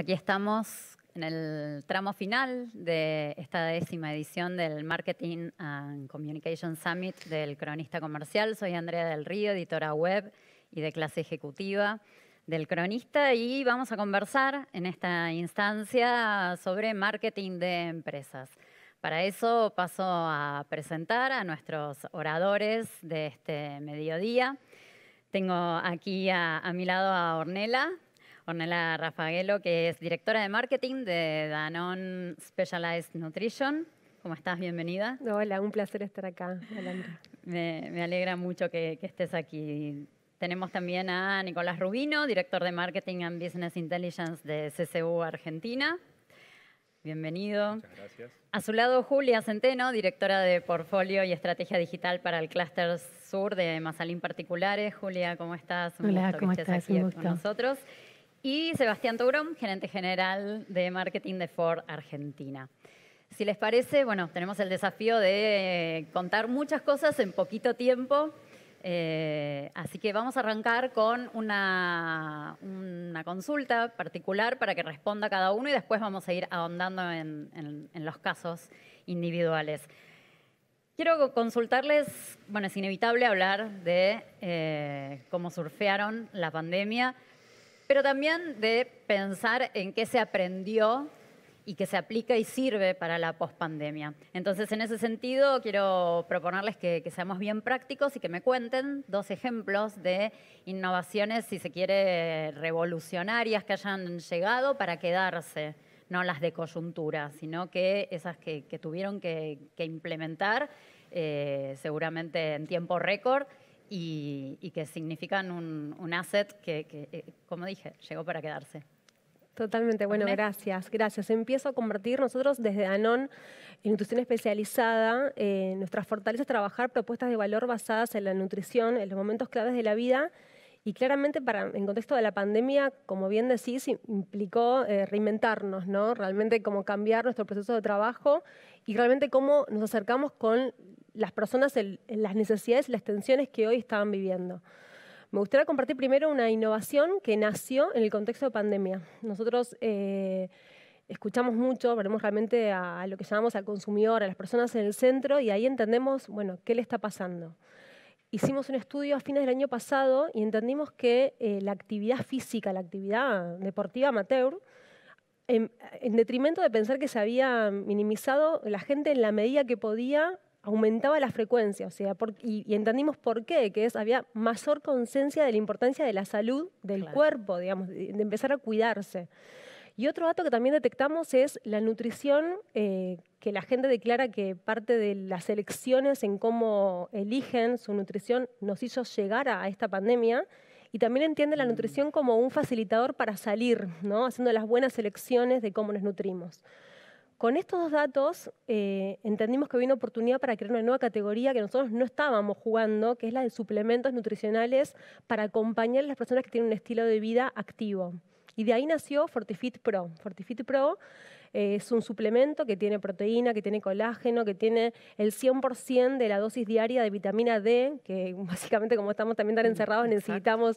Aquí estamos en el tramo final de esta décima edición del Marketing and Communication Summit del Cronista Comercial. Soy Andrea del Río, editora web y de clase ejecutiva del Cronista y vamos a conversar en esta instancia sobre marketing de empresas. Para eso paso a presentar a nuestros oradores de este mediodía. Tengo aquí a, a mi lado a Ornella, Ornella Rafaguelo, que es directora de marketing de Danone Specialized Nutrition. ¿Cómo estás? Bienvenida. Hola, un placer estar acá. Me, me, alegra mucho que, que, estés aquí. Tenemos también a Nicolás Rubino, director de Marketing and Business Intelligence de CCU Argentina. Bienvenido. Muchas gracias. A su lado, Julia Centeno, directora de Portfolio y Estrategia Digital para el Clúster Sur de Mazalín Particulares. Julia, ¿cómo estás? Un Hola, ¿cómo que estás? Aquí con nosotros y Sebastián Tourón, gerente general de marketing de Ford Argentina. Si les parece, bueno, tenemos el desafío de contar muchas cosas en poquito tiempo, eh, así que vamos a arrancar con una, una, consulta particular para que responda cada uno y después vamos a ir ahondando en los casos individuales. Quiero consultarles, bueno, es inevitable hablar de eh, cómo surfearon la pandemia, pero también de pensar en qué se aprendió y que se aplica y sirve para la pospandemia. Entonces, en ese sentido, quiero proponerles que, seamos bien prácticos y que me cuenten dos ejemplos de innovaciones, si se quiere, revolucionarias que hayan llegado para quedarse, no las de coyuntura, sino que esas que, tuvieron que, que implementar eh, seguramente en tiempo récord y, y que significan un, un asset que, que eh, como dije, llegó para quedarse. Totalmente, bueno, gracias, gracias. Empiezo a convertir nosotros desde Anon en nutrición especializada. Eh, nuestra fortaleza es trabajar propuestas de valor basadas en la nutrición en los momentos claves de la vida y claramente para, en contexto de la pandemia, como bien decís, implicó eh, reinventarnos, ¿no? Realmente cómo cambiar nuestro proceso de trabajo y realmente cómo nos acercamos con las personas en las necesidades y las tensiones que hoy estaban viviendo. Me gustaría compartir primero una innovación que nació en el contexto de pandemia. Nosotros eh, escuchamos mucho, veremos realmente a, a, lo que llamamos al consumidor, a las personas en el centro, y ahí entendemos, bueno, qué le está pasando. Hicimos un estudio a fines del año pasado y entendimos que eh, la actividad física, la actividad deportiva amateur, en, en detrimento de pensar que se había minimizado la gente en la medida que podía aumentaba la frecuencia, o sea, por, y, y, entendimos por qué, que es había mayor conciencia de la importancia de la salud del claro. cuerpo, digamos, de, de, empezar a cuidarse. Y otro dato que también detectamos es la nutrición, eh, que la gente declara que parte de las elecciones en cómo eligen su nutrición nos hizo llegar a, a esta pandemia, y también entiende la nutrición como un facilitador para salir, ¿no? haciendo las buenas elecciones de cómo nos nutrimos. Con estos dos datos eh, entendimos que había una oportunidad para crear una nueva categoría que nosotros no estábamos jugando, que es la de suplementos nutricionales para acompañar a las personas que tienen un estilo de vida activo. Y de ahí nació Fortifit Pro. Fortifit Pro eh, es un suplemento que tiene proteína, que tiene colágeno, que tiene el 100% de la dosis diaria de vitamina D, que básicamente como estamos también tan encerrados necesitamos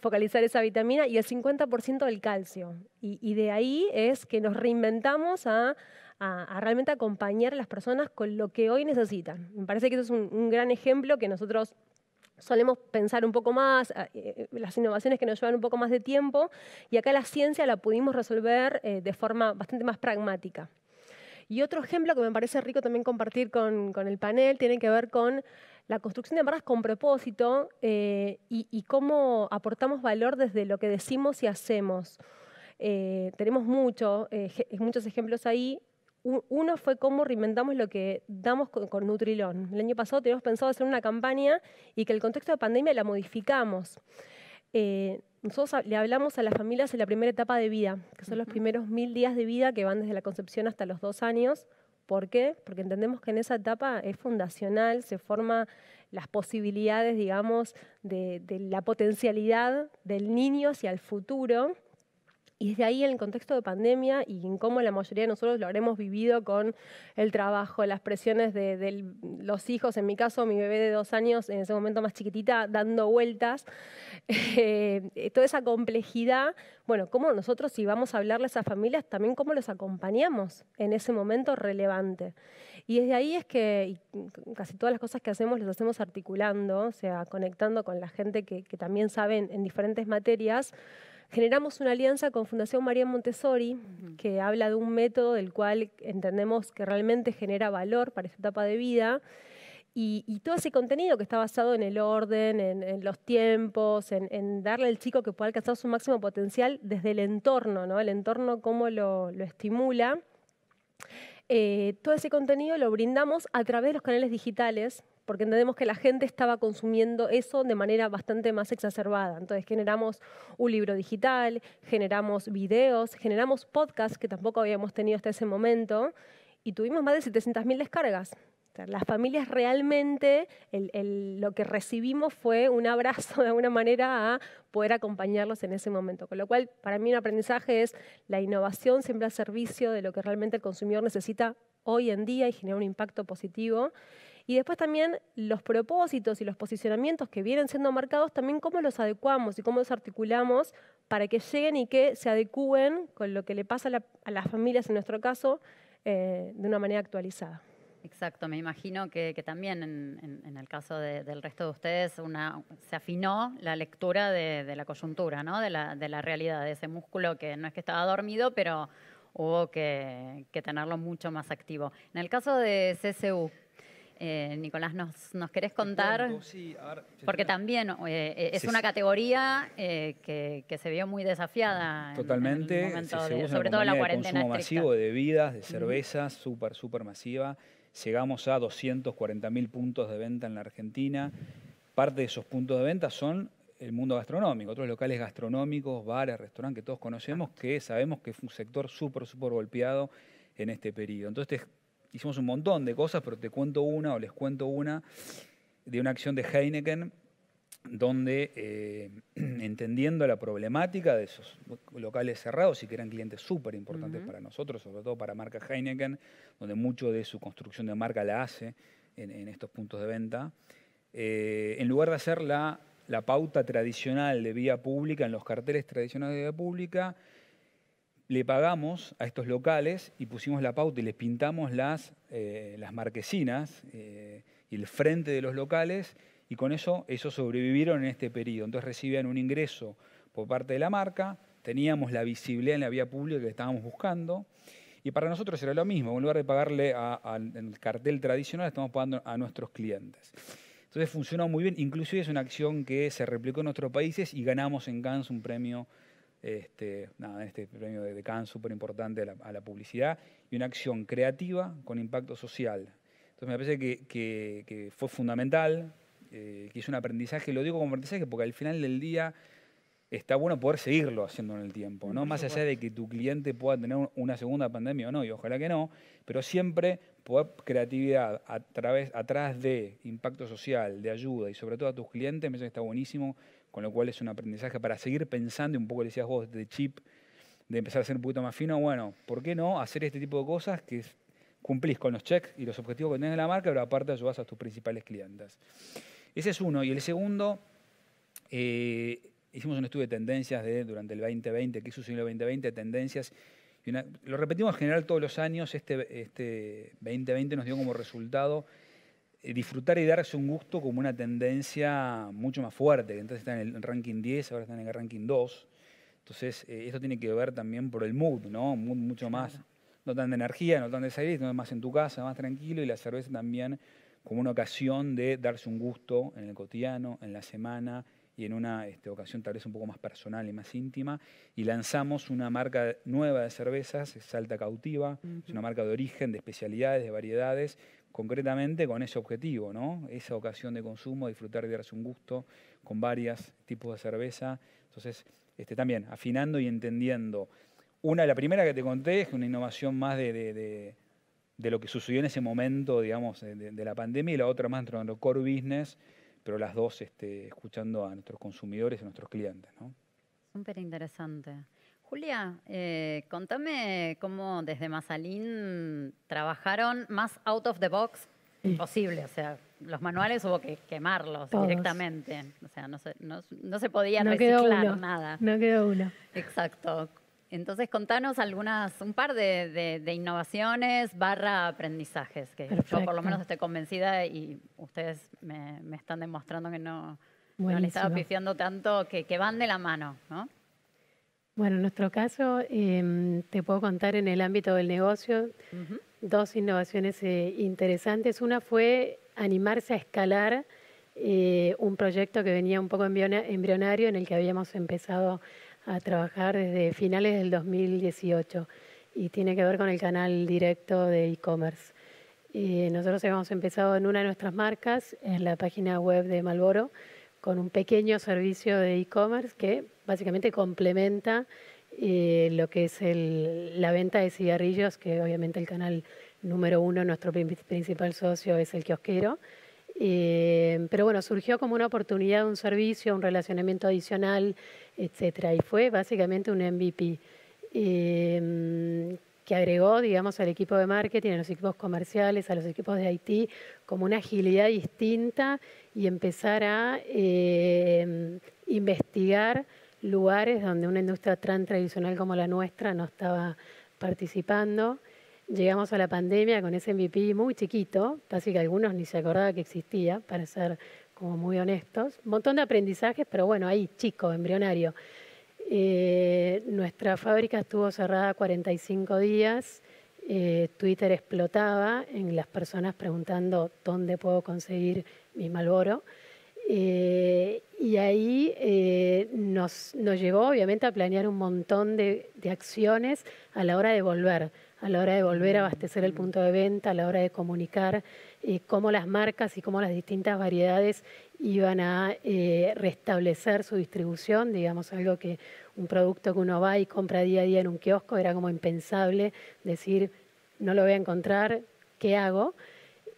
focalizar esa vitamina, y el 50% del calcio. Y, y de ahí es que nos reinventamos a a, a, realmente acompañar a las personas con lo que hoy necesitan. Me parece que eso es un, un gran ejemplo que nosotros solemos pensar un poco más, eh, las innovaciones que nos llevan un poco más de tiempo, y acá la ciencia la pudimos resolver eh, de forma bastante más pragmática. Y otro ejemplo que me parece rico también compartir con, con el panel tiene que ver con la construcción de marcas con propósito eh, y, cómo aportamos valor desde lo que decimos y hacemos. Eh, tenemos mucho, eh, muchos ejemplos ahí. Uno fue cómo reinventamos lo que damos con, con, Nutrilón. El año pasado teníamos pensado hacer una campaña y que el contexto de pandemia la modificamos. Eh, nosotros le hablamos a las familias en la primera etapa de vida, que son los primeros mil días de vida que van desde la concepción hasta los dos años. ¿Por qué? Porque entendemos que en esa etapa es fundacional, se forman las posibilidades, digamos, de, de la potencialidad del niño hacia el futuro y desde ahí, en el contexto de pandemia y en cómo la mayoría de nosotros lo habremos vivido con el trabajo, las presiones de, los hijos, en mi caso, mi bebé de dos años, en ese momento más chiquitita, dando vueltas, eh, toda esa complejidad, bueno, cómo nosotros, si vamos a hablarle a esas familias, también cómo los acompañamos en ese momento relevante. Y desde ahí es que casi todas las cosas que hacemos las hacemos articulando, o sea, conectando con la gente que, también sabe en diferentes materias generamos una alianza con Fundación María Montessori, que habla de un método del cual entendemos que realmente genera valor para esta etapa de vida. Y, todo ese contenido que está basado en el orden, en, los tiempos, en, darle al chico que pueda alcanzar su máximo potencial desde el entorno, ¿no? El entorno, cómo lo, estimula. Eh, todo ese contenido lo brindamos a través de los canales digitales, porque entendemos que la gente estaba consumiendo eso de manera bastante más exacerbada. Entonces generamos un libro digital, generamos videos, generamos podcasts que tampoco habíamos tenido hasta ese momento y tuvimos más de 700.000 descargas. las familias realmente, lo que recibimos fue un abrazo de alguna manera a poder acompañarlos en ese momento. Con lo cual, para mí un aprendizaje es la innovación siempre al servicio de lo que realmente el consumidor necesita hoy en día y genera un impacto positivo. Y después también los propósitos y los posicionamientos que vienen siendo marcados, también cómo los adecuamos y cómo los articulamos para que lleguen y que se adecúen con lo que le pasa a, las familias, en nuestro caso, eh, de una manera actualizada. Exacto, me imagino que, también en, el caso del resto de ustedes se afinó la lectura de, la coyuntura, ¿no? de, la, realidad, de ese músculo que no es que estaba dormido, pero hubo que, que tenerlo mucho más activo. En el caso de CCU, eh, Nicolás, ¿nos, ¿nos, querés contar? Sí, Porque también eh, eh, es una categoría que, se vio muy desafiada. Totalmente, en, sobre todo la cuarentena. De consumo masivo de bebidas, de cervezas, súper, súper masiva. Llegamos a 240 mil puntos de venta en la Argentina. Parte de esos puntos de venta son el mundo gastronómico, otros locales gastronómicos, bares, restaurantes que todos conocemos, que sabemos que fue un sector súper, súper golpeado en este periodo. Entonces, hicimos un montón de cosas, pero te cuento una o les cuento una de una acción de Heineken donde, eh, entendiendo la problemática de esos locales cerrados y que eran clientes súper importantes para nosotros, sobre todo para marca Heineken, donde mucho de su construcción de marca la hace en, estos puntos de venta, eh, en lugar de hacer la, la pauta tradicional de vía pública, en los carteles tradicionales de vía pública, le pagamos a estos locales y pusimos la pauta y les pintamos las, eh, las marquesinas eh, y el frente de los locales y con eso ellos sobrevivieron en este periodo. Entonces recibían un ingreso por parte de la marca, teníamos la visibilidad en la vía pública que estábamos buscando y para nosotros era lo mismo, en lugar de pagarle al cartel tradicional, estamos pagando a nuestros clientes. Entonces funcionó muy bien, inclusive es una acción que se replicó en otros países y ganamos en Cannes un premio este, nada, este premio de Cannes súper importante a, la, publicidad y una acción creativa con impacto social. Entonces me parece que, fue fundamental, eh, que es un aprendizaje, lo digo como aprendizaje porque al final del día está bueno poder seguirlo haciendo en el tiempo, ¿no? Más allá de que tu cliente pueda tener una segunda pandemia o no, y ojalá que no, pero siempre poder creatividad a través, atrás de impacto social, de ayuda y sobre todo a tus clientes, me parece que está buenísimo con lo cual es un aprendizaje para seguir pensando, y un poco le decías vos, de chip, de empezar a ser un poquito más fino, bueno, ¿por qué no hacer este tipo de cosas que cumplís con los checks y los objetivos que tenés en la marca, pero aparte ayudás a tus principales clientes? Ese es uno. Y el segundo, eh, hicimos un estudio de tendencias de, durante el 2020, qué sucedió en el 2020, tendencias. Y lo repetimos en general todos los años, este, este 2020 nos dio como resultado disfrutar y darse un gusto como una tendencia mucho más fuerte. Entonces está en el ranking 10, ahora está en el ranking 2. Entonces, eh, esto tiene que ver también por el mood, ¿no? mucho más, no tan de energía, no tan de salir, sino más en tu casa, más tranquilo, y la cerveza también como una ocasión de darse un gusto en el cotidiano, en la semana y en una este, ocasión tal vez un poco más personal y más íntima. Y lanzamos una marca nueva de cervezas, Salta Cautiva, es una marca de origen, de especialidades, de variedades, concretamente con ese objetivo, ¿no? Esa ocasión de consumo, disfrutar de darse un gusto con varios tipos de cerveza. Entonces, este, también afinando y entendiendo. Una, la primera que te conté es una innovación más de, lo que sucedió en ese momento, digamos, de, la pandemia, y la otra más dentro de core business, pero las dos este, escuchando a nuestros consumidores y a nuestros clientes, ¿no? Súper interesante. Julia, eh, contame cómo desde Mazalín trabajaron más out of the box posible. O sea, los manuales hubo que quemarlos directamente. O sea, no se, no, se podía reciclar nada. No quedó uno. Exacto. Entonces, contanos algunas, un par de, innovaciones barra aprendizajes, que yo por lo menos estoy convencida y ustedes me, están demostrando que no, no le estaba pifiando tanto, que, van de la mano, ¿no? Bueno, en nuestro caso, em, te puedo contar en el ámbito del negocio dos innovaciones eh, interesantes. Una fue animarse a escalar eh, un proyecto que venía un poco embrionario en el que habíamos empezado a trabajar desde finales del 2018 y tiene que ver con el canal directo de e-commerce. nosotros habíamos empezado en una de nuestras marcas, en la página web de Malboro, con un pequeño servicio de e-commerce que básicamente complementa eh, lo que es la venta de cigarrillos, que obviamente el canal número uno, nuestro principal socio es el kiosquero. Eh, pero bueno, surgió como una oportunidad, un servicio, un relacionamiento adicional, etcétera. Y fue básicamente un MVP eh, que agregó, digamos, al equipo de marketing, a los equipos comerciales, a los equipos de IT, como una agilidad distinta y empezar a eh, investigar lugares donde una industria tan tradicional como la nuestra no estaba participando. Llegamos a la pandemia con ese MVP muy chiquito, casi que algunos ni se acordaba que existía, para ser como muy honestos. Un montón de aprendizajes, pero bueno, ahí, chico, embrionario. Eh, nuestra fábrica estuvo cerrada 45 días. Eh, Twitter explotaba en las personas preguntando dónde puedo conseguir mi Malboro. Eh, y ahí nos, nos, llevó obviamente a planear un montón de, de acciones a la hora de volver a la hora de volver a abastecer el punto de venta, a la hora de comunicar eh, cómo las marcas y cómo las distintas variedades iban a eh, restablecer su distribución, digamos, algo que un producto que uno va y compra día a día en un kiosco era como impensable decir, no lo voy a encontrar, ¿qué hago?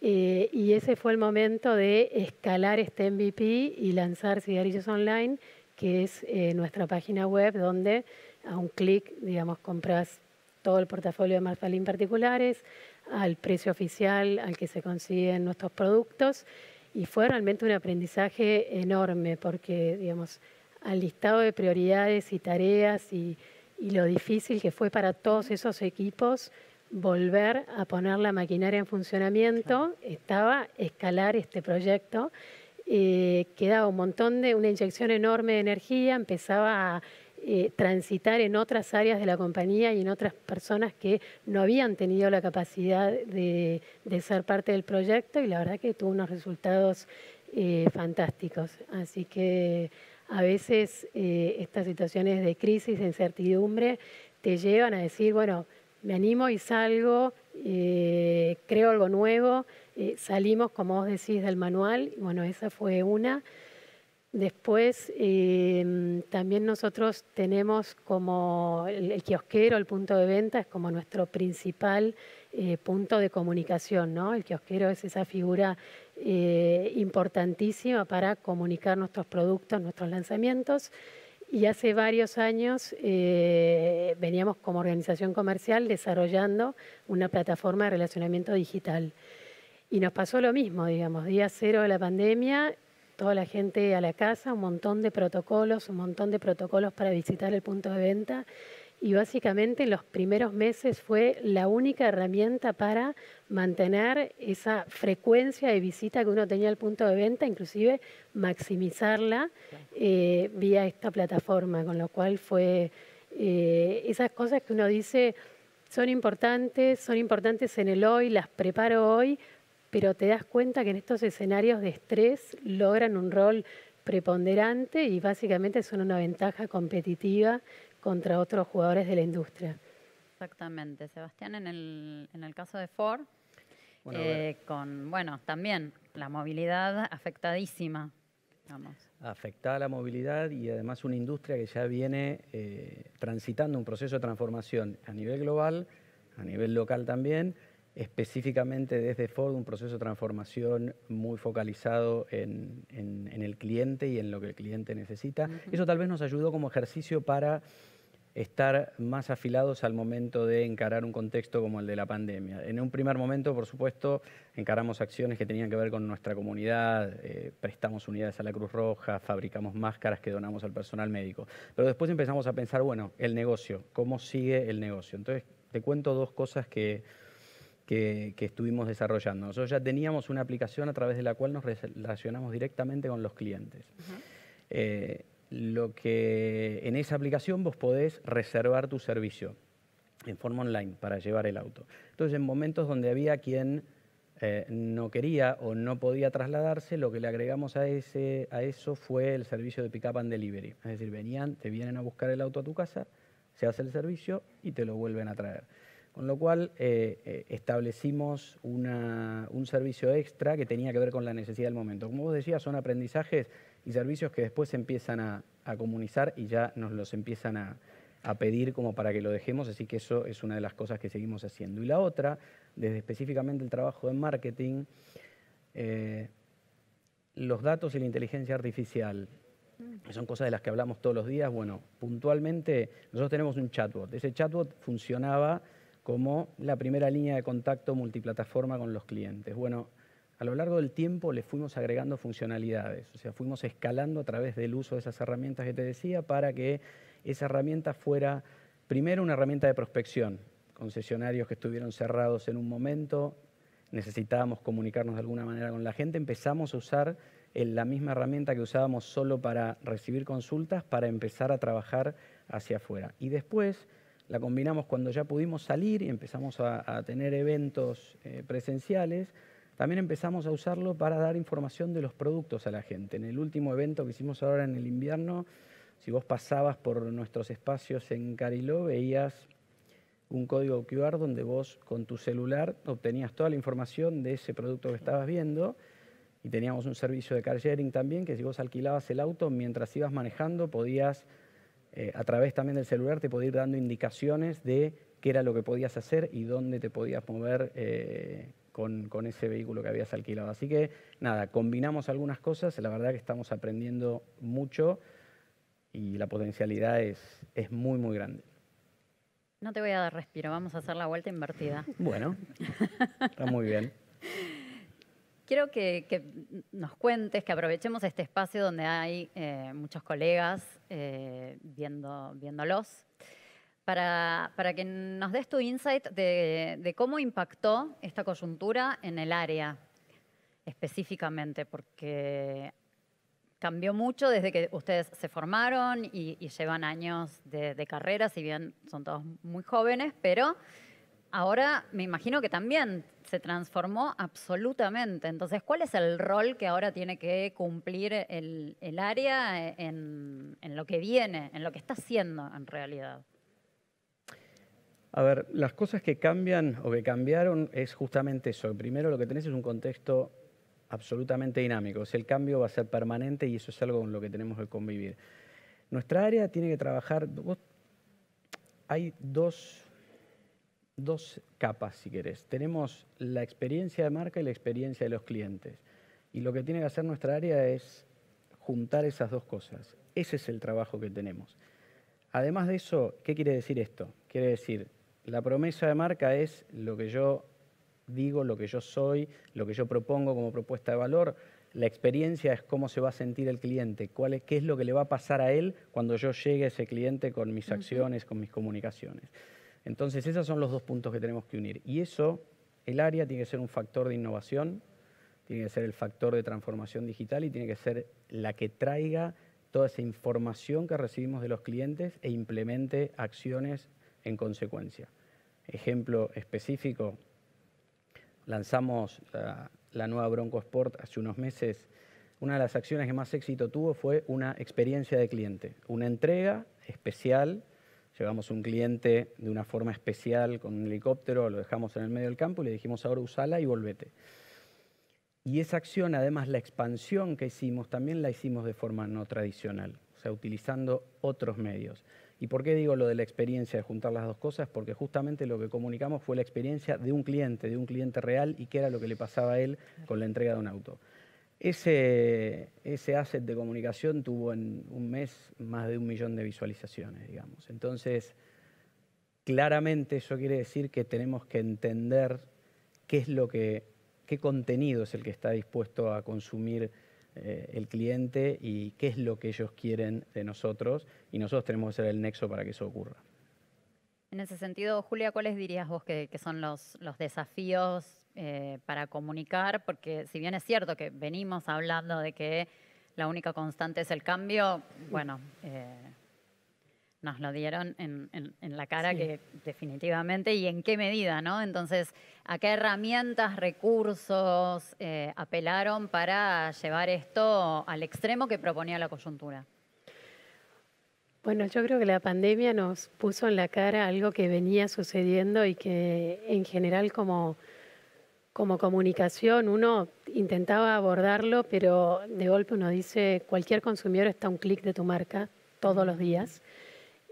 Eh, y ese fue el momento de escalar este MVP y lanzar Cigarillos Online, que es nuestra página web donde a un clic, digamos, compras todo el portafolio de Marfalín particulares, al precio oficial al que se consiguen nuestros productos. Y fue realmente un aprendizaje enorme porque, digamos, al listado de prioridades y tareas y, lo difícil que fue para todos esos equipos volver a poner la maquinaria en funcionamiento, estaba escalar este proyecto, eh, quedaba un montón de, una inyección enorme de energía, empezaba a eh, transitar en otras áreas de la compañía y en otras personas que no habían tenido la capacidad de, ser parte del proyecto y la verdad que tuvo unos resultados eh, fantásticos. Así que a veces estas situaciones de crisis, de incertidumbre, te llevan a decir, bueno, me animo y salgo, creo algo nuevo, salimos, como vos decís, del manual, bueno, esa fue una. Después em, también nosotros tenemos como el, kiosquero, el punto de venta, es como nuestro principal eh, punto de comunicación, ¿no? El kiosquero es esa figura eh, importantísima para comunicar nuestros productos, nuestros lanzamientos. Y hace varios años eh, veníamos como organización comercial desarrollando una plataforma de relacionamiento digital. Y nos pasó lo mismo, digamos, día cero de la pandemia, toda la gente a la casa, un montón de protocolos, un montón de protocolos para visitar el punto de venta y básicamente los primeros meses fue la única herramienta para mantener esa frecuencia de visita que uno tenía al punto de venta, inclusive maximizarla eh, vía esta plataforma, con lo cual fue eh, esas cosas que uno dice son importantes, son importantes en el hoy, las preparo hoy, pero te das cuenta que en estos escenarios de estrés logran un rol preponderante y básicamente son una ventaja competitiva contra otros jugadores de la industria. Exactamente, Sebastián, en el, en el caso de Ford, eh, con, bueno, también la movilidad afectadísima. Vamos. Afectada la movilidad y además una industria que ya viene eh, transitando un proceso de transformación a nivel global, a nivel local también, específicamente desde Ford un proceso de transformación muy focalizado en, el cliente y en lo que el cliente necesita. Eso tal vez nos ayudó como ejercicio para estar más afilados al momento de encarar un contexto como el de la pandemia. En un primer momento, por supuesto, encaramos acciones que tenían que ver con nuestra comunidad, eh, prestamos unidades a la Cruz Roja, fabricamos máscaras que donamos al personal médico. Pero después empezamos a pensar, bueno, el negocio, ¿cómo sigue el negocio? Entonces, te cuento dos cosas que, que, estuvimos desarrollando. Nosotros ya teníamos una aplicación a través de la cual nos relacionamos directamente con los clientes lo que en esa aplicación vos podés reservar tu servicio en forma online para llevar el auto. Entonces, en momentos donde había quien eh, no quería o no podía trasladarse, lo que le agregamos a, ese, a eso fue el servicio de pick-up and delivery. Es decir, venían, te vienen a buscar el auto a tu casa, se hace el servicio y te lo vuelven a traer. Con lo cual eh, eh, establecimos un servicio extra que tenía que ver con la necesidad del momento. Como vos decías, son aprendizajes y servicios que después empiezan a, comunizar y ya nos los empiezan a, pedir como para que lo dejemos, así que eso es una de las cosas que seguimos haciendo. Y la otra, desde específicamente el trabajo de marketing, eh, los datos y la inteligencia artificial, que son cosas de las que hablamos todos los días, bueno, puntualmente nosotros tenemos un chatbot. Ese chatbot funcionaba como la primera línea de contacto multiplataforma con los clientes. Bueno, a lo largo del tiempo le fuimos agregando funcionalidades, o sea, fuimos escalando a través del uso de esas herramientas que te decía para que esa herramienta fuera primero una herramienta de prospección. Concesionarios que estuvieron cerrados en un momento, necesitábamos comunicarnos de alguna manera con la gente, empezamos a usar la misma herramienta que usábamos solo para recibir consultas para empezar a trabajar hacia afuera. Y después la combinamos cuando ya pudimos salir y empezamos a, tener eventos eh, presenciales también empezamos a usarlo para dar información de los productos a la gente. En el último evento que hicimos ahora en el invierno, si vos pasabas por nuestros espacios en Cariló, veías un código QR donde vos con tu celular obtenías toda la información de ese producto que estabas viendo y teníamos un servicio de car sharing también que si vos alquilabas el auto mientras ibas manejando podías eh, a través también del celular te podía ir dando indicaciones de qué era lo que podías hacer y dónde te podías mover eh, con, ese vehículo que habías alquilado. Así que nada, combinamos algunas cosas, la verdad que estamos aprendiendo mucho y la potencialidad es, es muy, muy grande. No te voy a dar respiro, vamos a hacer la vuelta invertida. Bueno, está muy bien. Quiero que, nos cuentes, que aprovechemos este espacio donde hay eh, muchos colegas eh, viendo, viéndolos para, que nos des tu insight de, cómo impactó esta coyuntura en el área específicamente, porque cambió mucho desde que ustedes se formaron y, llevan años de, carrera, si bien son todos muy jóvenes, pero ahora me imagino que también se transformó absolutamente. Entonces, ¿cuál es el rol que ahora tiene que cumplir el, área en, en, lo que viene, en lo que está haciendo en realidad? A ver, las cosas que cambian o que cambiaron es justamente eso. Primero lo que tenés es un contexto absolutamente dinámico. O sea, el cambio va a ser permanente y eso es algo con lo que tenemos que convivir. Nuestra área tiene que trabajar... hay dos, dos capas, si querés. Tenemos la experiencia de marca y la experiencia de los clientes. Y lo que tiene que hacer nuestra área es juntar esas dos cosas. Ese es el trabajo que tenemos. Además de eso, ¿qué quiere decir esto? Quiere decir, la promesa de marca es lo que yo digo, lo que yo soy, lo que yo propongo como propuesta de valor. La experiencia es cómo se va a sentir el cliente, cuál es, qué es lo que le va a pasar a él cuando yo llegue a ese cliente con mis acciones, con mis comunicaciones. Entonces, esos son los dos puntos que tenemos que unir. Y eso, el área tiene que ser un factor de innovación, tiene que ser el factor de transformación digital y tiene que ser la que traiga toda esa información que recibimos de los clientes e implemente acciones en consecuencia. Ejemplo específico, lanzamos la, nueva Bronco Sport hace unos meses. Una de las acciones que más éxito tuvo fue una experiencia de cliente, una entrega especial. Llevamos un cliente de una forma especial con un helicóptero, lo dejamos en el medio del campo y le dijimos ahora usala y volvete. Y esa acción, además la expansión que hicimos, también la hicimos de forma no tradicional, o sea, utilizando otros medios. ¿Y por qué digo lo de la experiencia de juntar las dos cosas? Porque justamente lo que comunicamos fue la experiencia de un cliente, de un cliente real y qué era lo que le pasaba a él con la entrega de un auto. Ese, ese asset de comunicación tuvo en un mes más de un millón de visualizaciones, digamos. Entonces, claramente eso quiere decir que tenemos que entender qué es lo que, qué contenido es el que está dispuesto a consumir eh, el cliente y qué es lo que ellos quieren de nosotros y nosotros tenemos que ser el nexo para que eso ocurra. En ese sentido, Julia, ¿cuáles dirías vos que, son los, los desafíos eh, para comunicar? Porque si bien es cierto que venimos hablando de que la única constante es el cambio, bueno, eh, nos lo dieron en, la cara que definitivamente y en qué medida, ¿no? Entonces, ¿a qué herramientas, recursos eh, apelaron para llevar esto al extremo que proponía la coyuntura? Bueno, yo creo que la pandemia nos puso en la cara algo que venía sucediendo y que en general como, como comunicación uno intentaba abordarlo, pero de golpe uno dice, cualquier consumidor está a un clic de tu marca todos los días.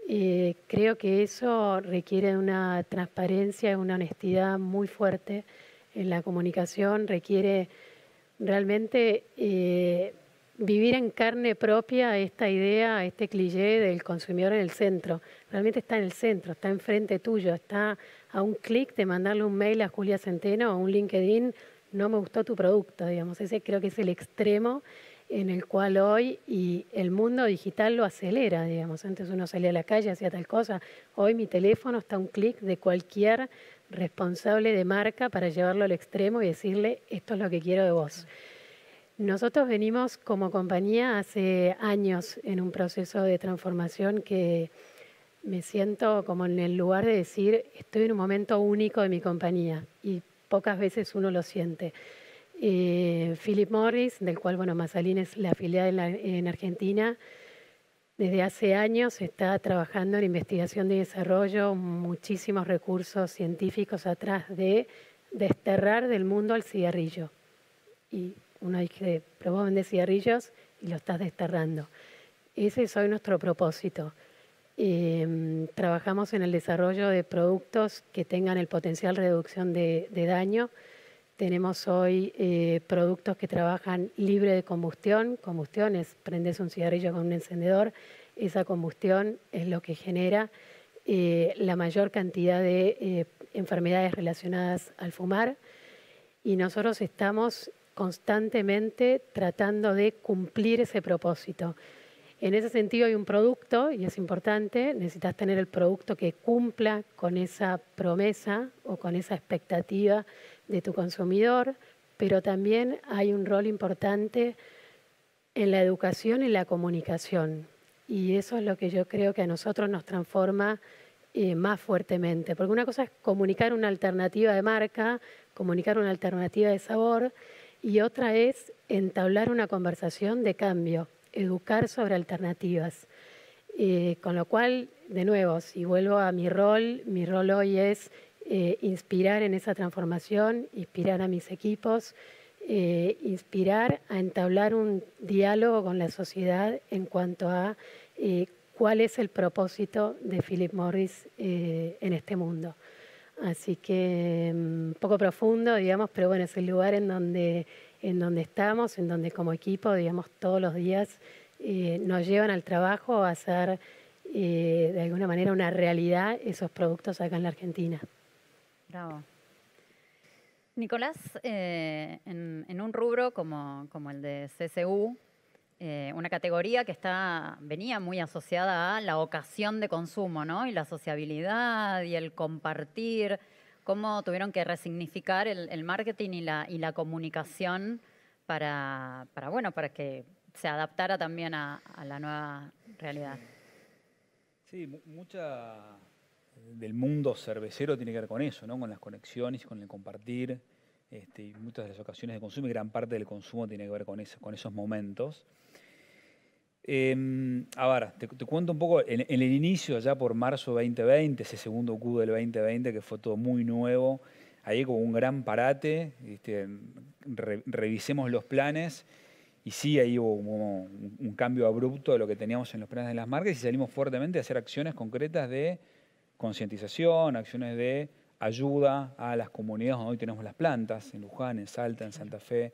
Eh, creo que eso requiere una transparencia, una honestidad muy fuerte en la comunicación, requiere realmente eh, vivir en carne propia esta idea, este cliché del consumidor en el centro. Realmente está en el centro, está enfrente tuyo, está a un clic de mandarle un mail a Julia Centeno o un LinkedIn, no me gustó tu producto, digamos. Ese creo que es el extremo en el cual hoy y el mundo digital lo acelera, digamos. Antes uno salía a la calle, hacía tal cosa. Hoy mi teléfono está a un clic de cualquier responsable de marca para llevarlo al extremo y decirle, esto es lo que quiero de vos. Nosotros venimos como compañía hace años en un proceso de transformación que me siento como en el lugar de decir, estoy en un momento único de mi compañía y pocas veces uno lo siente. Eh, Philip Morris, del cual bueno, Mazalín es la afiliada en, Argentina, desde hace años está trabajando en investigación y desarrollo, muchísimos recursos científicos atrás de desterrar del mundo al cigarrillo. Y uno dice, pero vos vendés cigarrillos y lo estás desterrando. Ese es hoy nuestro propósito. Em, trabajamos en el desarrollo de productos que tengan el potencial reducción de daño, tenemos hoy eh, productos que trabajan libre de combustión. Combustión es prendes un cigarrillo con un encendedor. Esa combustión es lo que genera eh, la mayor cantidad de eh, enfermedades relacionadas al fumar. Y nosotros estamos constantemente tratando de cumplir ese propósito. En ese sentido hay un producto, y es importante, necesitas tener el producto que cumpla con esa promesa o con esa expectativa de tu consumidor, pero también hay un rol importante en la educación y la comunicación. Y eso es lo que yo creo que a nosotros nos transforma eh, más fuertemente. Porque una cosa es comunicar una alternativa de marca, comunicar una alternativa de sabor, y otra es entablar una conversación de cambio, educar sobre alternativas. Eh, con lo cual, de nuevo, si vuelvo a mi rol, mi rol hoy es eh, inspirar en esa transformación, inspirar a mis equipos, eh, inspirar a entablar un diálogo con la sociedad en cuanto a eh, cuál es el propósito de Philip Morris en este mundo. Así que un mm, poco profundo, digamos, pero bueno, es el lugar en donde, en donde estamos, en donde como equipo, digamos, todos los días nos llevan al trabajo a hacer de alguna manera una realidad esos productos acá en la Argentina. Bravo. Nicolás, eh, en, un rubro como, el de CCU, eh, una categoría que está, venía muy asociada a la ocasión de consumo, ¿no? Y la sociabilidad y el compartir, cómo tuvieron que resignificar el, marketing y la, y la comunicación para, bueno, para que se adaptara también a, a la nueva realidad. Sí, mucha del mundo cervecero tiene que ver con eso, ¿no? con las conexiones, con el compartir. Este, y muchas de las ocasiones de consumo y gran parte del consumo tiene que ver con, eso, con esos momentos. Eh, a ver, te, cuento un poco, en, el inicio, allá por marzo 2020, ese segundo Q del 2020, que fue todo muy nuevo, ahí como un gran parate, este, revisemos los planes, y sí, ahí hubo un, un, cambio abrupto de lo que teníamos en los planes de las marcas y salimos fuertemente a hacer acciones concretas de concientización, acciones de ayuda a las comunidades donde hoy tenemos las plantas, en Luján, en Salta, en Santa Fe,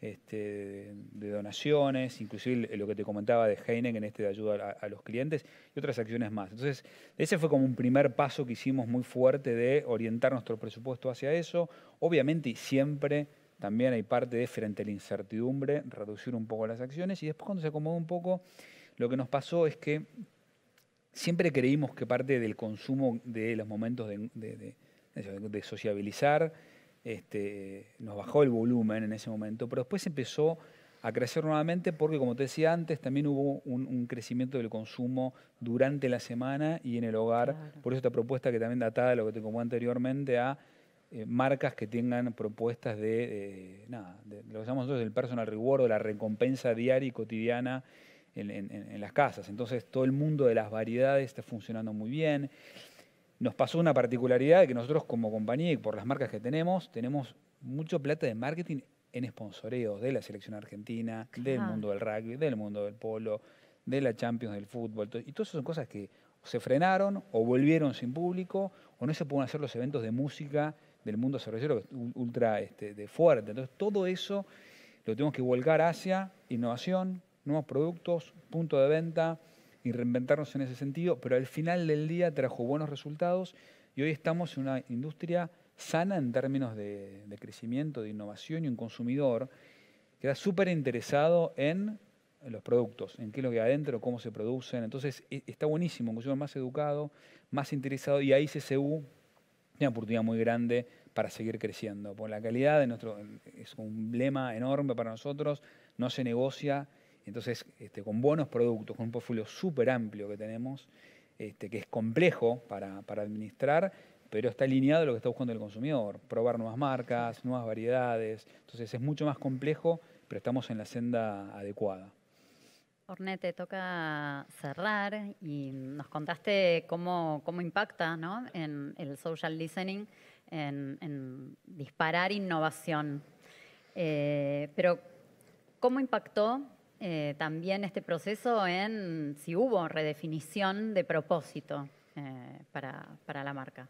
este, de donaciones, inclusive lo que te comentaba de Heineken, este de ayuda a, los clientes y otras acciones más. Entonces, ese fue como un primer paso que hicimos muy fuerte de orientar nuestro presupuesto hacia eso. Obviamente y siempre también hay parte de frente a la incertidumbre, reducir un poco las acciones y después cuando se acomodó un poco, lo que nos pasó es que siempre creímos que parte del consumo de los momentos de sociabilizar, este, nos bajó el volumen en ese momento, pero después empezó a crecer nuevamente porque, como te decía antes, también hubo un, crecimiento del consumo durante la semana y en el hogar. Por eso esta propuesta que también datada de lo que te comenté anteriormente a eh, marcas que tengan propuestas de, nada, de lo que llamamos nosotros el personal reward, la recompensa diaria y cotidiana en, en las casas. Entonces todo el mundo de las variedades está funcionando muy bien nos pasó una particularidad de que nosotros como compañía y por las marcas que tenemos, tenemos mucho plata de marketing en sponsoreos de la selección argentina, del mundo del rugby, del mundo del polo, de la Champions del fútbol. Y todas esas son cosas que se frenaron o volvieron sin público o no se pueden hacer los eventos de música del mundo cervecero que es ultra este, de fuerte. Entonces todo eso lo tenemos que volcar hacia innovación, nuevos productos, punto de venta, y reinventarnos en ese sentido, pero al final del día trajo buenos resultados y hoy estamos en una industria sana en términos de, crecimiento, de innovación y un consumidor que está súper interesado en, los productos, en qué es lo que hay adentro, cómo se producen. Entonces e, está buenísimo, un consumidor más educado, más interesado y ahí CCU tiene una oportunidad muy grande para seguir creciendo. Por la calidad de nuestro, es un lema enorme para nosotros, no se negocia entonces, este, con buenos productos, con un portfolio súper amplio que tenemos, este, que es complejo para, administrar, pero está alineado a lo que está buscando el consumidor, probar nuevas marcas, nuevas variedades. Entonces es mucho más complejo, pero estamos en la senda adecuada. Orne, te toca cerrar y nos contaste cómo, impacta en el social listening, en, disparar innovación. Eh, pero, ¿cómo impactó eh, también este proceso en si hubo redefinición de propósito eh, para, la marca.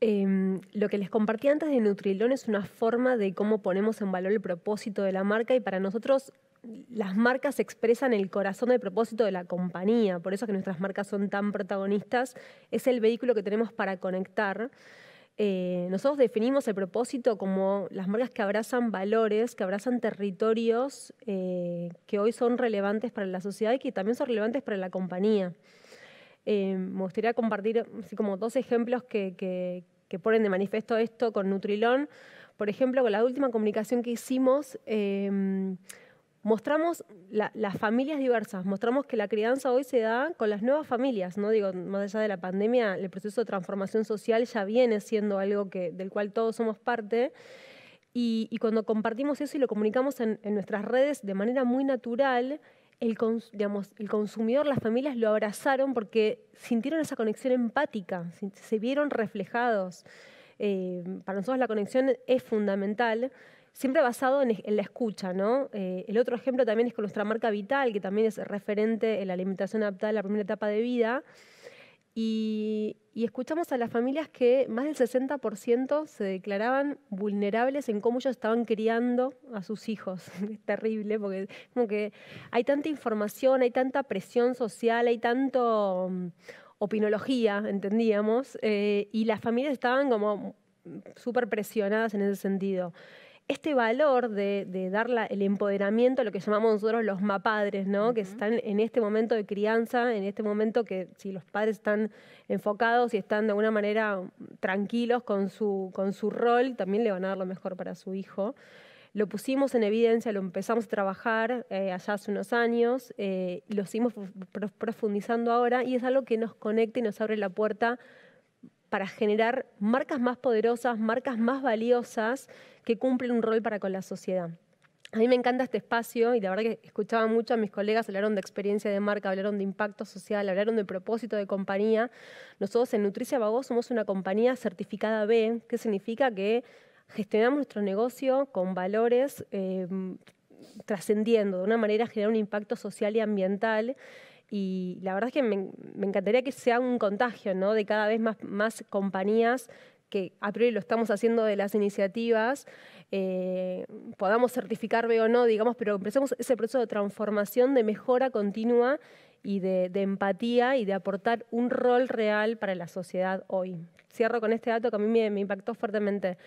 Em, lo que les compartí antes de Nutrilón es una forma de cómo ponemos en valor el propósito de la marca y para nosotros las marcas expresan el corazón del propósito de la compañía, por eso que nuestras marcas son tan protagonistas, es el vehículo que tenemos para conectar. Eh, nosotros definimos el propósito como las marcas que abrazan valores, que abrazan territorios eh, que hoy son relevantes para la sociedad y que también son relevantes para la compañía. Eh, me gustaría compartir así como dos ejemplos que, que, ponen de manifiesto esto con Nutrilón. Por ejemplo, con la última comunicación que hicimos, mostramos las familias diversas, mostramos que la crianza hoy se da con las nuevas familias, ¿no? Digo, más allá de la pandemia, el proceso de transformación social ya viene siendo algo que, del cual todos somos parte. Y, cuando compartimos eso y lo comunicamos en, nuestras redes de manera muy natural, el consumidor, las familias lo abrazaron porque sintieron esa conexión empática, se vieron reflejados. Eh, para nosotros la conexión es fundamental siempre basado en, la escucha, ¿no? Eh, el otro ejemplo también es con nuestra marca Vital, que también es referente en la alimentación adaptada en la primera etapa de vida. Y, escuchamos a las familias que más del 60% se declaraban vulnerables en cómo ellos estaban criando a sus hijos. Es terrible, porque como que hay tanta información, hay tanta presión social, hay tanto mm, opinología, entendíamos, eh, y las familias estaban como súper presionadas en ese sentido este valor de, dar el empoderamiento a lo que llamamos nosotros los mapadres, ¿no? que están en este momento de crianza, en este momento que si los padres están enfocados y están de alguna manera tranquilos con su, con su rol, también le van a dar lo mejor para su hijo. Lo pusimos en evidencia, lo empezamos a trabajar eh, allá hace unos años, eh, lo seguimos profundizando ahora y es algo que nos conecta y nos abre la puerta para generar marcas más poderosas, marcas más valiosas que cumplen un rol para con la sociedad. A mí me encanta este espacio y la verdad que escuchaba mucho a mis colegas, hablaron de experiencia de marca, hablaron de impacto social, hablaron de propósito de compañía. Nosotros en Nutricia Vago somos una compañía certificada B, que significa que gestionamos nuestro negocio con valores eh, trascendiendo, de una manera generar un impacto social y ambiental y la verdad es que me, encantaría que sea un contagio, ¿no? De cada vez más compañías que a priori lo estamos haciendo de las iniciativas, eh, podamos certificar B o no, digamos, pero empecemos ese proceso de transformación, de mejora continua y de, empatía y de aportar un rol real para la sociedad hoy. Cierro con este dato que a mí me, impactó fuertemente.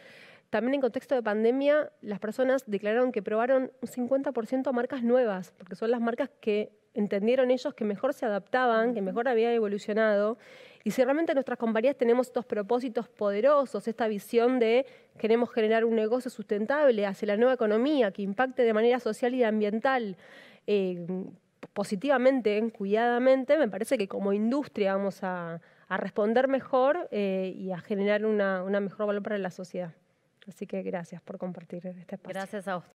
También en contexto de pandemia, las personas declararon que probaron un 50% marcas nuevas, porque son las marcas que entendieron ellos que mejor se adaptaban, que mejor había evolucionado. Y si realmente nuestras compañías tenemos estos propósitos poderosos, esta visión de queremos generar un negocio sustentable hacia la nueva economía que impacte de manera social y ambiental, eh, positivamente, cuidadamente, me parece que como industria vamos a, responder mejor eh, y a generar una, una mejor valor para la sociedad. Así que gracias por compartir este espacio. Gracias a usted.